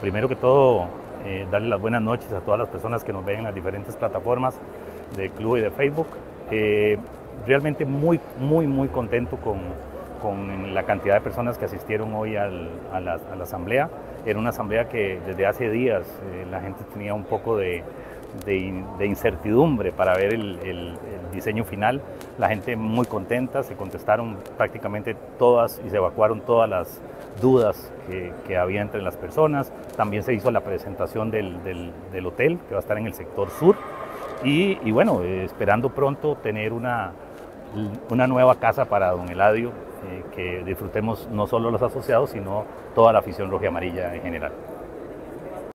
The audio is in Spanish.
primero que todo, eh, darle las buenas noches a todas las personas que nos ven en las diferentes plataformas del club y de Facebook. Eh, realmente muy, muy, muy contento con, con, la cantidad de personas que asistieron hoy a, la, asamblea. Era una asamblea que desde hace días eh, la gente tenía un poco de, incertidumbre para ver el, diseño final. La gente muy contenta, se contestaron prácticamente todas y se evacuaron todas las dudas que, había entre las personas. También se hizo la presentación del, hotel que va a estar en el sector sur. Y, y bueno, eh, esperando pronto tener una, una nueva casa para don Eladio, eh, que disfrutemos no solo los asociados, sino toda la afición roja amarilla en general.